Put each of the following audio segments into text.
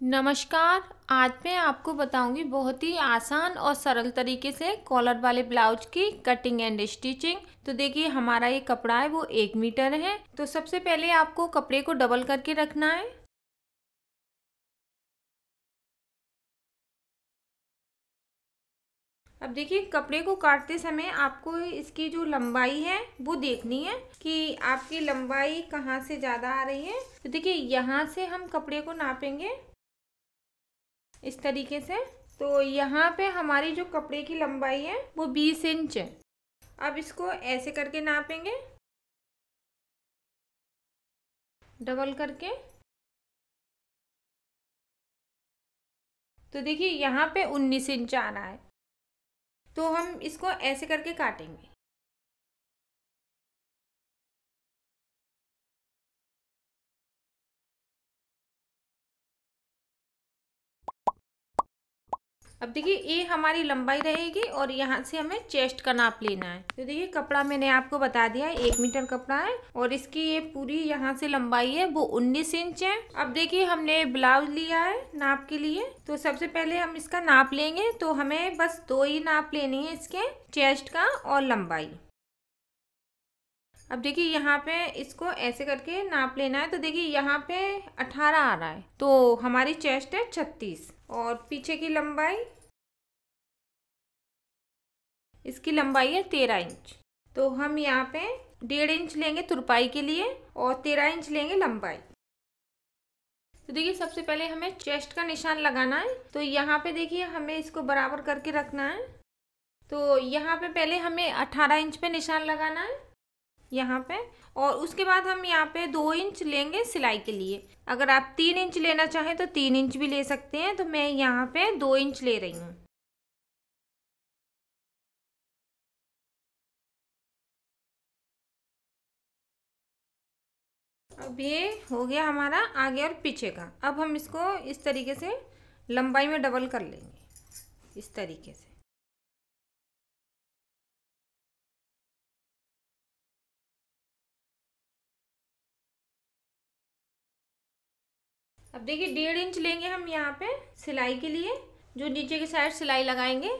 नमस्कार, आज मैं आपको बताऊँगी बहुत ही आसान और सरल तरीके से कॉलर वाले ब्लाउज की कटिंग एंड स्टिचिंग तो देखिए, हमारा ये कपड़ा है, वो एक मीटर है। तो सबसे पहले आपको कपड़े को डबल करके रखना है। अब देखिए, कपड़े को काटते समय आपको इसकी जो लंबाई है, वो देखनी है कि आपकी लंबाई कहाँ से ज़्यादा आ रही है। तो देखिए, यहाँ से हम कपड़े को नापेंगे। इस तरीके से। तो यहाँ पे हमारी जो कपड़े की लंबाई है, वो बीस इंच है। अब इसको ऐसे करके नापेंगे। डबल करके। तो देखिए, यहाँ पे उन्नीस इंच आ रहा है। तो हम इसको ऐसे करके काटेंगे। अब देखिए, ये हमारी लंबाई रहेगी और यहाँ से हमें चेस्ट का नाप लेना है। तो देखिए, कपड़ा मैंने आपको बता दिया है एक मीटर कपड़ा है और इसकी ये पूरी यहाँ से लंबाई है, वो उन्नीस इंच है। अब देखिए, हमने ब्लाउज लिया है नाप के लिए। तो सबसे पहले हम इसका नाप लेंगे तो हमें बस दो ही नाप लेनी है इसके, चेस्ट का और लंबाई। अब देखिए यहाँ पे इसको ऐसे करके नाप लेना है तो देखिए यहाँ पे अठारह आ रहा है तो हमारी चेस्ट है छत्तीस, और पीछे की लंबाई? इसकी लंबाई है तेरह इंच तो हम यहाँ पे डेढ़ इंच लेंगे तुरपाई के लिए, और तेरह इंच लेंगे लंबाई। तो देखिए सबसे पहले हमें चेस्ट का निशान लगाना है तो यहाँ पे देखिए हमें इसको बराबर करके रखना है तो यहाँ पे पहले हमें अठारह इंच पे निशान लगाना है यहाँ पे। और उसके बाद हम यहाँ पे दो इंच लेंगे सिलाई के लिए। अगर आप तीन इंच लेना चाहें तो तीन इंच भी ले सकते हैं तो मैं यहाँ पे दो इंच ले रही हूँ। अब ये हो गया हमारा आगे और पीछे का। अब हम इसको इस तरीके से लंबाई में डबल कर लेंगे। इस तरीके से। अब देखिए डेढ़ इंच लेंगे हम यहाँ पे सिलाई के लिए, जो नीचे की साइड सिलाई लगाएँगे।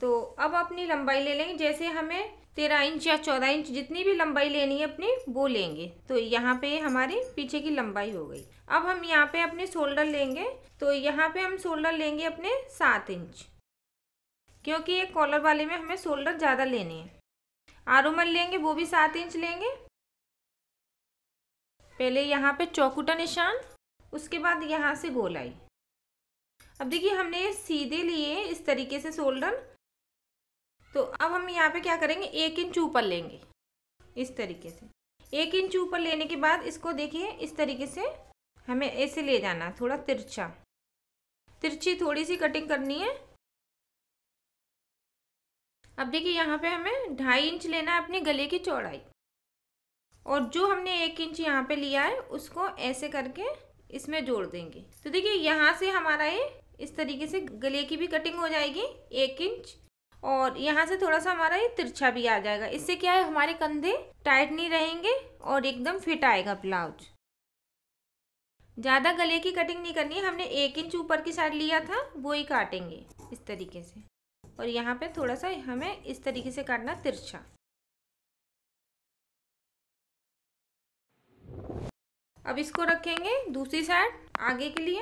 तो अब अपनी लंबाई ले लेंगे, जैसे हमें तेरह इंच या चौदह इंच जितनी भी लंबाई लेनी है अपनी, वो लेंगे। तो यहाँ पे हमारी पीछे की लंबाई हो गई। अब हम यहाँ पे अपने शोल्डर लेंगे तो यहाँ पे हम शोल्डर लेंगे अपने सात इंच। क्योंकि ये कॉलर वाले में हमें शोल्डर ज़्यादा लेने हैं। आरोमल लेंगे, वो भी सात इंच लेंगे। पहले यहाँ पे चौकुटा निशान उसके बाद यहाँ से गोलाई अब देखिए, हमने सीधे लिए इस तरीके से शोल्डर तो अब हम यहाँ पे क्या करेंगे? एक इंच ऊपर लेंगे। इस तरीके से। एक इंच ऊपर लेने के बाद इसको देखिए, इस तरीके से हमें ऐसे ले जाना थोड़ा तिरछा। तिरछी थोड़ी सी कटिंग करनी है। अब देखिए, यहाँ पे हमें ढाई इंच लेना है अपने गले की चौड़ाई। और जो हमने एक इंच यहाँ पे लिया है, उसको ऐसे करके इसमें जोड़ देंगे। तो देखिए, यहाँ से हमारा ये इस तरीके से गले की भी कटिंग हो जाएगी, एक इंच और यहाँ से थोड़ा सा हमारा ये तिरछा भी आ जाएगा। इससे क्या है, हमारे कंधे टाइट नहीं रहेंगे और एकदम फिट आएगा ब्लाउज ज़्यादा गले की कटिंग नहीं करनी है, हमने एक इंच ऊपर की साइड लिया था, वो ही काटेंगे इस तरीके से। और यहाँ पे थोड़ा सा हमें इस तरीके से काटना तिरछा। अब इसको रखेंगे दूसरी साइड आगे के लिए।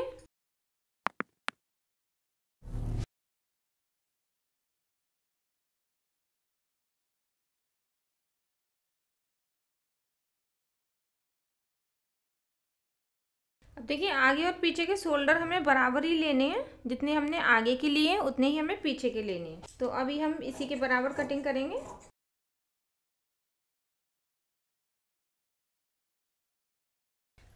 अब देखिए, आगे और पीछे के शोल्डर हमें बराबर ही लेने हैं। जितने हमने आगे के लिए उतने ही हमें पीछे के लेने हैं। तो अभी हम इसी के बराबर कटिंग करेंगे।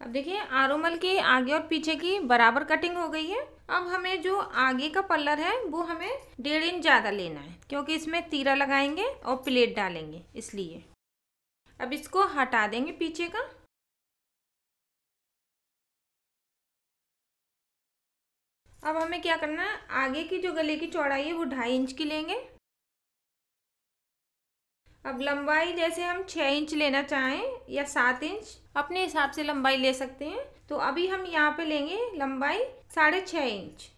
अब देखिए, आरोमल के आगे और पीछे की बराबर कटिंग हो गई है। अब हमें जो आगे का पल्लर है, वो हमें डेढ़ इंच ज़्यादा लेना है, क्योंकि इसमें तीरा लगाएँगे और प्लेट डालेंगे, इसलिए। अब इसको हटा देंगे पीछे का। अब हमें क्या करना है, आगे की जो गले की चौड़ाई है, वो ढाई इंच की लेंगे। अब लंबाई जैसे हम छः इंच लेना चाहें या सात इंच अपने हिसाब से लंबाई ले सकते हैं। तो अभी हम यहाँ पे लेंगे लंबाई साढ़े छः इंच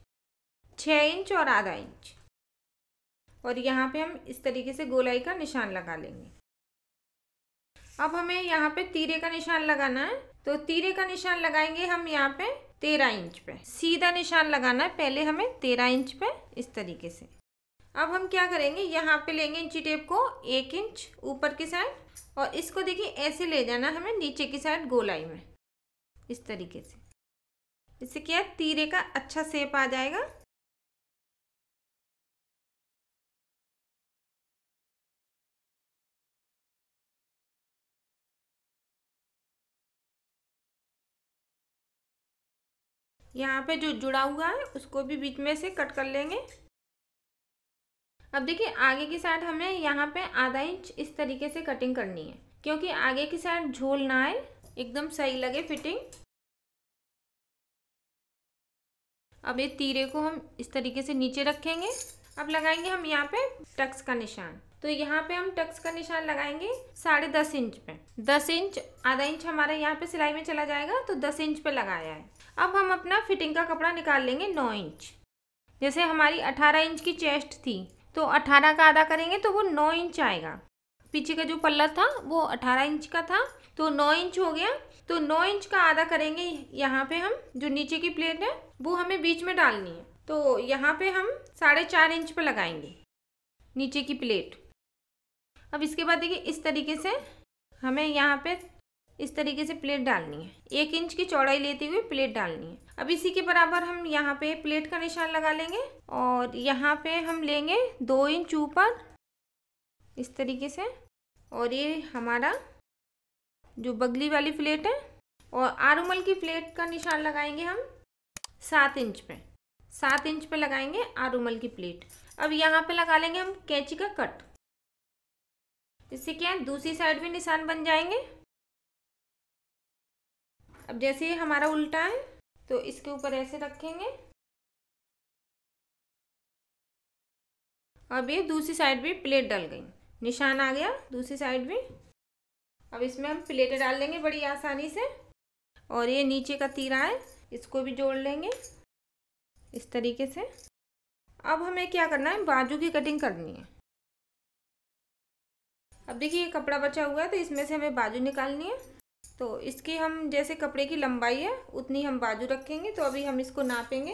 छः इंच और आधा इंच। और यहाँ पे हम इस तरीके से गोलाई का निशान लगा लेंगे। अब हमें यहाँ पे तीरे का निशान लगाना है। तो तीरे का निशान लगाएँगे हम यहाँ पे तेरह इंच पे। सीधा निशान लगाना है पहले हमें तेरह इंच पे इस तरीके से। अब हम क्या करेंगे, यहाँ पे लेंगे इंची टेप को एक इंच, ऊपर की साइड और इसको देखिए, ऐसे ले जाना हमें नीचे की साइड गोलाई में। इस तरीके से। इससे क्या तीरे का अच्छा सेप आ जाएगा। यहाँ पे जो जुड़ा हुआ है, उसको भी बीच में से कट कर लेंगे। अब देखिए, आगे की साइड हमें यहाँ पे आधा इंच इस तरीके से कटिंग करनी है। क्योंकि आगे की साइड झोल ना आए, एकदम सही लगे फिटिंग अब ये तीरे को हम इस तरीके से नीचे रखेंगे। अब लगाएँगे हम यहाँ पे टक्स का निशान। तो यहाँ पे हम टक्स का निशान लगाएँगे साढ़े दस इंच पे। दस इंच आधा इंच हमारा यहाँ पे सिलाई में चला जाएगा तो दस इंच पे लगाया है। अब हम अपना फिटिंग का कपड़ा निकाल लेंगे नौ इंच जैसे हमारी अठारह इंच की चेस्ट थी तो अठारह का आधा करेंगे तो वो नौ इंच आएगा। पीछे का जो पल्ला था, वो अठारह इंच का था तो नौ इंच हो गया। तो नौ इंच का आधा करेंगे यहाँ पे हम, जो नीचे की प्लेट है, वो हमें बीच में डालनी है। तो यहाँ पे हम साढ़े चार इंच पर लगाएँगे, नीचे की प्लेट। अब इसके बाद देखिए, इस तरीके से हमें यहाँ पे, इस तरीके से प्लेट डालनी है। एक इंच की चौड़ाई लेते हुए प्लेट डालनी है। अब इसी के बराबर हम यहाँ पे प्लेट का निशान लगा लेंगे और यहाँ पे हम लेंगे दो इंच ऊपर इस तरीके से। और ये हमारा जो बगली वाली प्लेट है और आरुमल की प्लेट का निशान लगाएँगे हम सात इंच पे। सात इंच पे लगाएँगे आरुमल की प्लेट अब यहाँ पे लगा लेंगे हम कैंची का कट। इससे क्या है, दूसरी साइड भी निशान बन जाएँगे। अब जैसे हमारा उल्टा है तो इसके ऊपर ऐसे रखेंगे। अब ये दूसरी साइड भी प्लेट डल गई। निशान आ गया दूसरी साइड भी। अब इसमें हम प्लेटें डाल लेंगे बड़ी आसानी से। और ये नीचे का तीरा है, इसको भी जोड़ लेंगे इस तरीके से। अब हमें क्या करना है, बाजू की कटिंग करनी है। अब देखिए ये कपड़ा बचा हुआ है तो इसमें से हमें बाजू निकालनी है। तो इसकी हम जैसे कपड़े की लंबाई है, उतनी हम बाजू रखेंगे तो अभी हम इसको नापेंगे।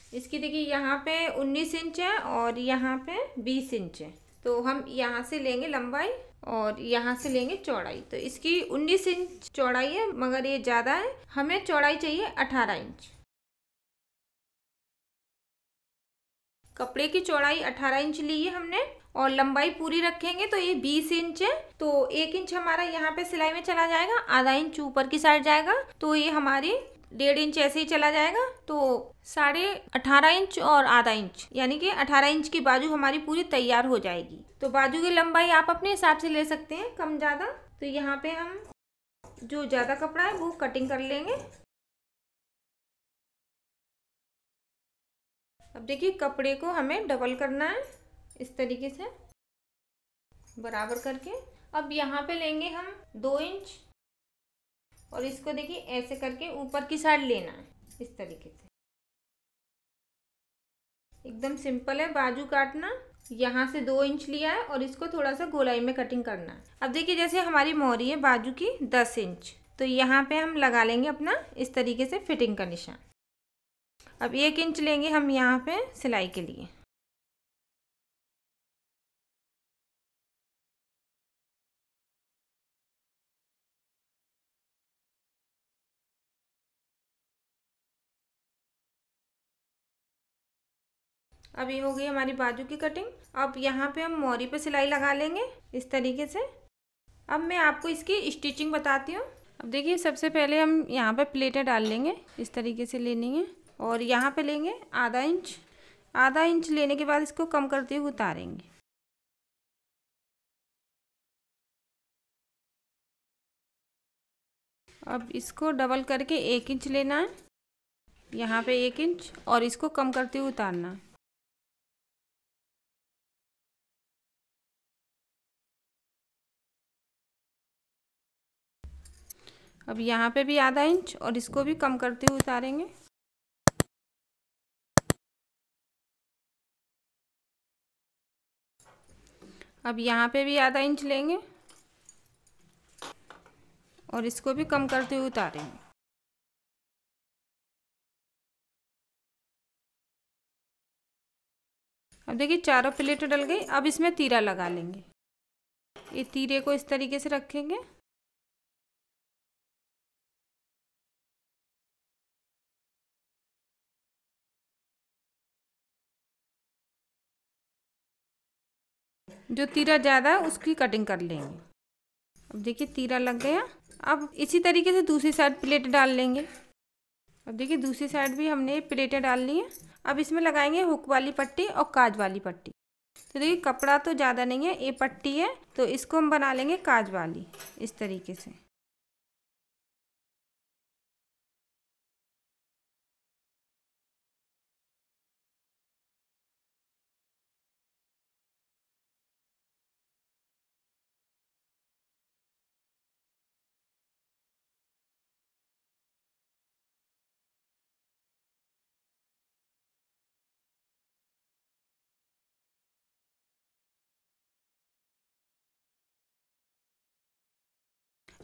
इसकी देखिए, यहाँ पे 19 इंच है और यहाँ पे 20 इंच है। तो हम यहाँ से लेंगे लंबाई और यहाँ से लेंगे चौड़ाई। तो इसकी 19 इंच चौड़ाई है, मगर ये ज़्यादा है। हमें चौड़ाई चाहिए 18 इंच। कपड़े की चौड़ाई 18 इंच ली है हमने और लंबाई पूरी रखेंगे तो ये 20 इंच है। तो एक इंच हमारा यहाँ पे सिलाई में चला जाएगा, आधा इंच ऊपर की साइड जाएगा। तो ये हमारी डेढ़ इंच ऐसे ही चला जाएगा। तो साढ़े अठारह इंच और आधा इंच, यानी कि अठारह इंच की बाजू हमारी पूरी तैयार हो जाएगी। तो बाजू की लंबाई आप अपने हिसाब से ले सकते हैं, कम ज़्यादा। तो यहाँ पे हम जो ज़्यादा कपड़ा है वो कटिंग कर लेंगे। अब देखिए कपड़े को हमें डबल करना है। इस तरीके से बराबर करके। अब यहाँ पे लेंगे हम दो इंच और इसको देखिए ऐसे करके ऊपर की साइड लेना है, इस तरीके से। एकदम सिंपल है, बाजू काटना। यहाँ से दो इंच लिया है और इसको थोड़ा सा गोलाई में कटिंग करना है। अब देखिए जैसे हमारी मोरी है बाजू की दस इंच तो यहाँ पे हम लगा लेंगे अपना इस तरीके से फिटिंग का निशान। अब एक इंच लेंगे हम यहाँ पे सिलाई के लिए। अब ये हो गई हमारी बाजू की कटिंग अब यहाँ पे हम मोरी पे सिलाई लगा लेंगे, इस तरीके से। अब मैं आपको इसकी स्टिचिंग बताती हूँ। अब देखिए, सबसे पहले हम यहाँ पे प्लेटें डाल लेंगे, इस तरीके से लेनी है। और यहाँ पे लेंगे आधा इंच। आधा इंच लेने के बाद इसको कम करते हुए उतारेंगे। अब इसको डबल करके एक इंच लेना है। यहाँ पे एक इंच और इसको कम करते हुए उतारना है। अब यहाँ पे भी आधा इंच और इसको भी कम करते हुए उतारेंगे। अब यहाँ पे भी आधा इंच लेंगे और इसको भी कम करते हुए उतारेंगे। अब देखिए चारों प्लेट डल गई, अब इसमें तीरा लगा लेंगे। ये तीरे को इस तरीके से रखेंगे। जो तीरा ज़्यादा है, उसकी कटिंग कर लेंगे। अब देखिए तीरा लग गया। अब इसी तरीके से दूसरी साइड प्लेट डाल लेंगे। अब देखिए दूसरी साइड भी हमने प्लेटें डाल ली हैं। अब इसमें लगाएँगे हुक वाली पट्टी और काज वाली पट्टी। तो देखिए कपड़ा तो ज़्यादा नहीं है, ये पट्टी है तो इसको हम बना लेंगे काज वाली, इस तरीके से।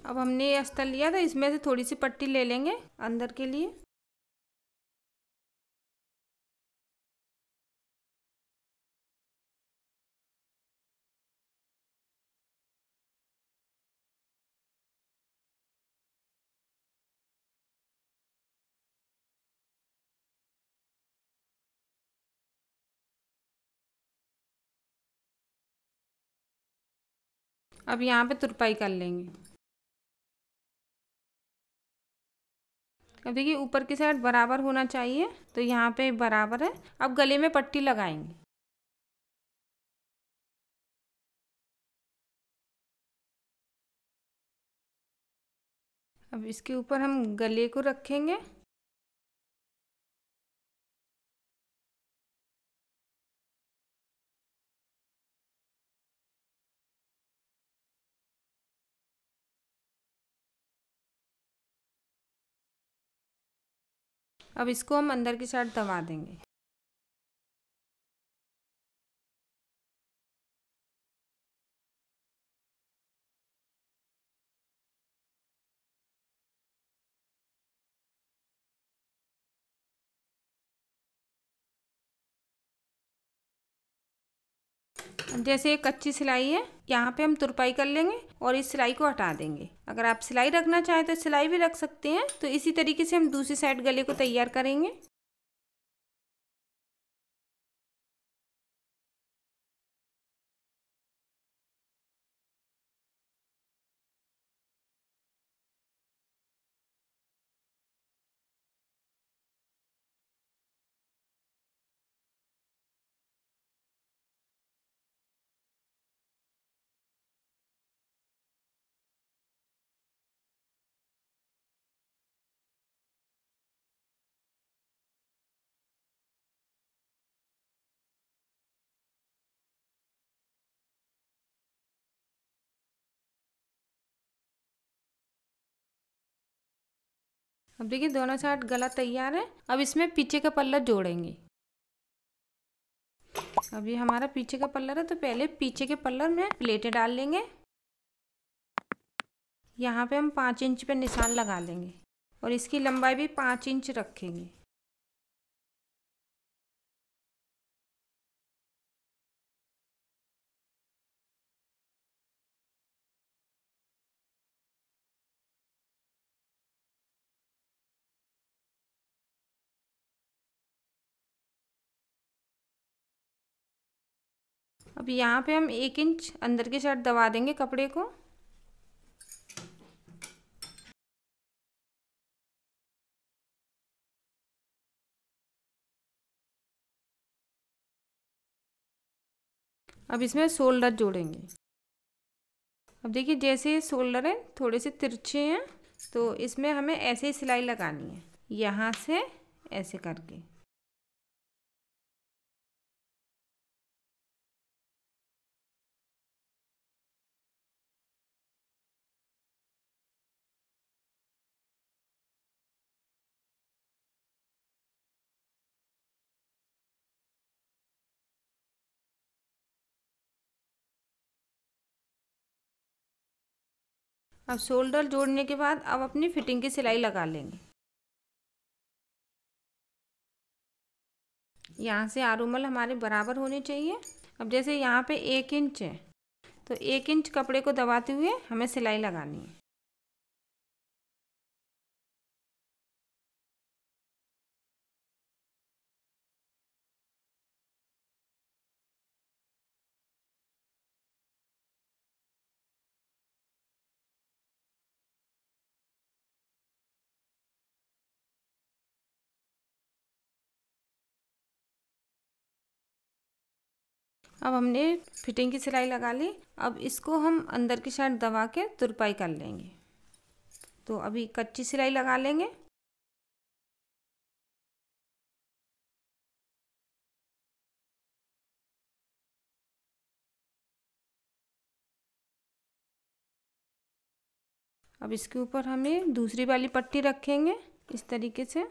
अब हमने ये अस्तर लिया था, इसमें से थोड़ी सी पट्टी ले लेंगे अंदर के लिए। अब यहाँ पे तुरपाई कर लेंगे। अब देखिए, ऊपर की साइड बराबर होना चाहिए तो यहाँ पे बराबर है। अब गले में पट्टी लगाएँगे। अब इसके ऊपर हम गले को रखेंगे। अब इसको हम अंदर की साइड दबा देंगे। जैसे एक कच्ची सिलाई है, यहाँ पे हम तुरपाई कर लेंगे और इस सिलाई को हटा देंगे। अगर आप सिलाई रखना चाहें तो सिलाई भी रख सकते हैं तो इसी तरीके से हम दूसरी साइड गले को तैयार करेंगे। अब देखिए, दोनों साइड गला तैयार है। अब इसमें पीछे का पल्ला जोड़ेंगे। अब ये हमारा पीछे का पल्लर है तो पहले पीछे के पल्लर में प्लेटें डाल लेंगे। यहाँ पे हम पाँच इंच पे निशान लगा लेंगे और इसकी लंबाई भी पाँच इंच रखेंगे। अब यहाँ पे हम एक इंच अंदर की साइड दबा देंगे कपड़े को। अब इसमें शोल्डर जोड़ेंगे। अब देखिए जैसे ये शोल्डर है, थोड़े से तिरछे हैं तो इसमें हमें ऐसे ही सिलाई लगानी है। यहाँ से ऐसे करके। अब शोल्डर जोड़ने के बाद अब अपनी फिटिंग की सिलाई लगा लेंगे। यहाँ से आरूमल हमारे बराबर होने चाहिए। अब जैसे यहाँ पे एक इंच है तो एक इंच कपड़े को दबाते हुए हमें सिलाई लगानी है। अब हमने फिटिंग की सिलाई लगा ली। अब इसको हम अंदर की साइड दबा के तुरपाई कर लेंगे। तो अभी कच्ची सिलाई लगा लेंगे। अब इसके ऊपर हमें दूसरी वाली पट्टी रखेंगे, इस तरीके से।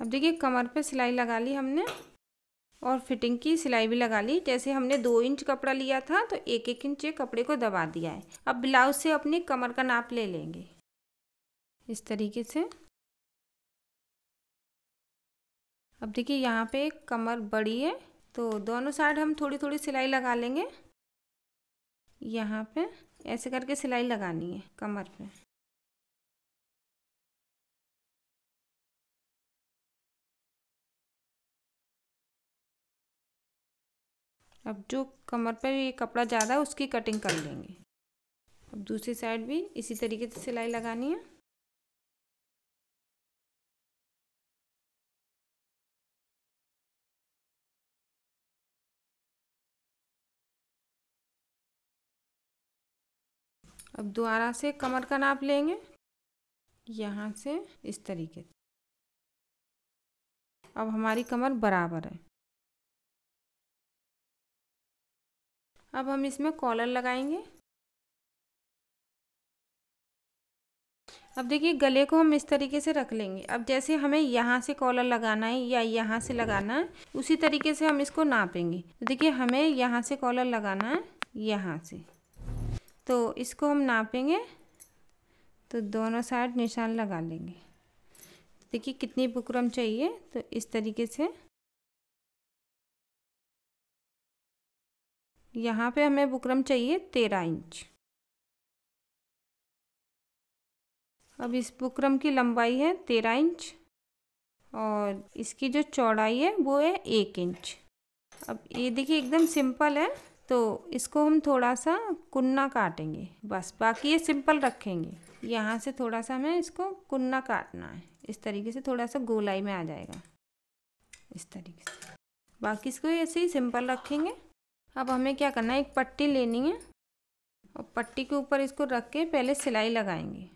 अब देखिए, कमर पे सिलाई लगा ली हमने और फिटिंग की सिलाई भी लगा ली। जैसे हमने दो इंच कपड़ा लिया था तो एक एक इंच कपड़े को दबा दिया है। अब ब्लाउज से अपनी कमर का नाप ले लेंगे। इस तरीके से। अब देखिए, यहाँ पे कमर बड़ी है तो दोनों साइड हम थोड़ी थोड़ी सिलाई लगा लेंगे। यहाँ पे ऐसे करके सिलाई लगानी है कमर पे। अब जो कमर पर ये कपड़ा ज़्यादा है, उसकी कटिंग कर लेंगे। अब दूसरी साइड भी इसी तरीके से सिलाई लगानी है। अब दोबारा से कमर का नाप लेंगे। यहाँ से इस तरीके से। अब हमारी कमर बराबर है। अब हम इसमें कॉलर लगाएँगे। अब देखिए, गले को हम इस तरीके से रख लेंगे। अब जैसे हमें यहाँ से कॉलर लगाना है या यहाँ से लगाना है, उसी तरीके से हम इसको नापेंगे। तो देखिए, हमें यहाँ से कॉलर लगाना है, यहाँ से। तो इसको हम नापेंगे तो दोनों साइड निशान लगा लेंगे। देखिए, कितनी बुकरम चाहिए तो इस तरीके से यहाँ पे हमें बुकरम चाहिए तेरह इंच। अब इस बुकरम की लंबाई है तेरह इंच और इसकी जो चौड़ाई है वो है एक इंच। अब ये देखिए एकदम सिंपल है तो इसको हम थोड़ा सा कुन्ना काटेंगे। बस बाकी ये सिंपल रखेंगे। यहाँ से थोड़ा सा हमें इसको कुन्ना काटना है। इस तरीके से थोड़ा सा गोलाई में आ जाएगा। इस तरीके से। बाकी इसको ऐसे ही सिंपल रखेंगे। अब हमें क्या करना है? एक पट्टी लेनी है और पट्टी के ऊपर इसको रख के पहले सिलाई लगाएँगे।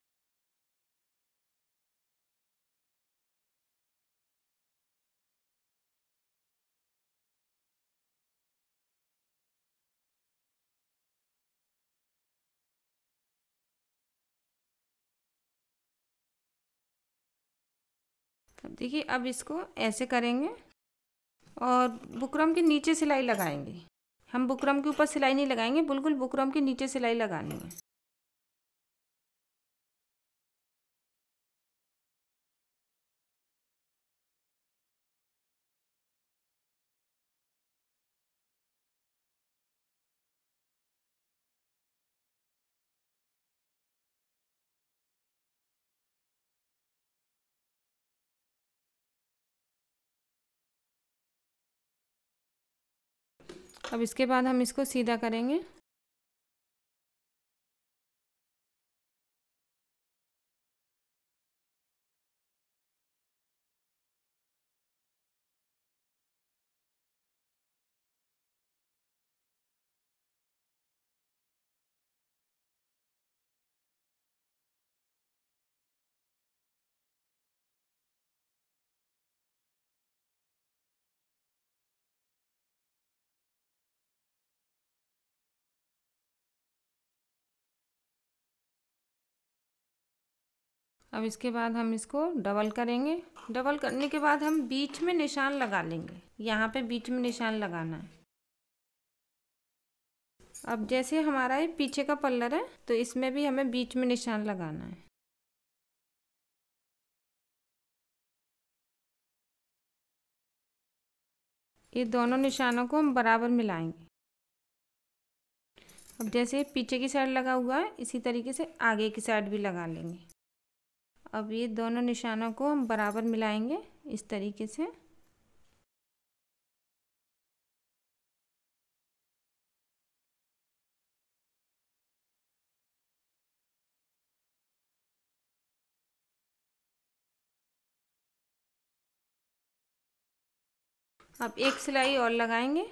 देखिए, अब इसको ऐसे करेंगे और बुकरम के नीचे सिलाई लगाएँगे। हम बुकरम के ऊपर सिलाई नहीं लगाएँगे बिल्कुल बुकरम के नीचे सिलाई लगानी है। अब इसके बाद हम इसको सीधा करेंगे। अब इसके बाद हम इसको डबल करेंगे। डबल करने के बाद हम बीच में निशान लगा लेंगे। यहाँ पे बीच में निशान लगाना है। अब जैसे हमारा ये पीछे का पल्लर है तो इसमें भी हमें बीच में निशान लगाना है। ये दोनों निशानों को हम बराबर मिलाएँगे। अब जैसे पीछे की साइड लगा हुआ है, इसी तरीके से आगे की साइड भी लगा लेंगे। अब ये दोनों निशानों को हम बराबर मिलाएँगे इस तरीके से। अब एक सिलाई और लगाएँगे।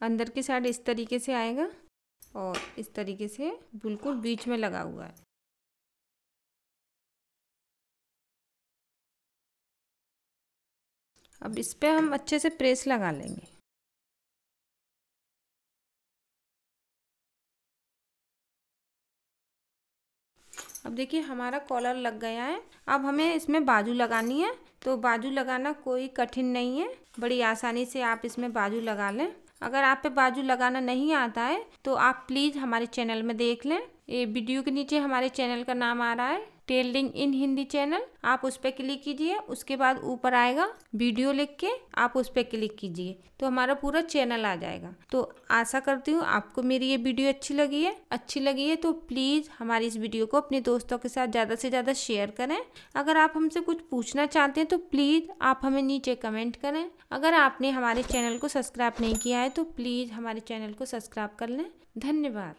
अंदर की साइड इस तरीके से आएगा और इस तरीके से बिल्कुल बीच में लगा हुआ है। अब इस पर हम अच्छे से प्रेस लगा लेंगे। अब देखिए हमारा कॉलर लग गया है। अब हमें इसमें बाजू लगानी है। तो बाजू लगाना कोई कठिन नहीं है। बड़ी आसानी से आप इसमें बाजू लगा लें। अगर आप पे बाजू लगाना नहीं आता है तो आप प्लीज़ हमारे चैनल में देख लें। ये वीडियो के नीचे हमारे चैनल का नाम आ रहा है। टेल्डिंग इन हिंदी चैनल आप उस पर क्लिक कीजिए, उसके बाद ऊपर आएगा वीडियो लिख के आप उस पर क्लिक कीजिए तो हमारा पूरा चैनल आ जाएगा। तो आशा करती हूँ आपको मेरी ये वीडियो अच्छी लगी है। अच्छी लगी है तो प्लीज़ हमारी इस वीडियो को अपने दोस्तों के साथ ज़्यादा से ज़्यादा शेयर करें। अगर आप हमसे कुछ पूछना चाहते हैं तो प्लीज़ आप हमें नीचे कमेंट करें। अगर आपने हमारे चैनल को सब्सक्राइब नहीं किया है तो प्लीज़ हमारे चैनल को सब्सक्राइब कर लें। धन्यवाद।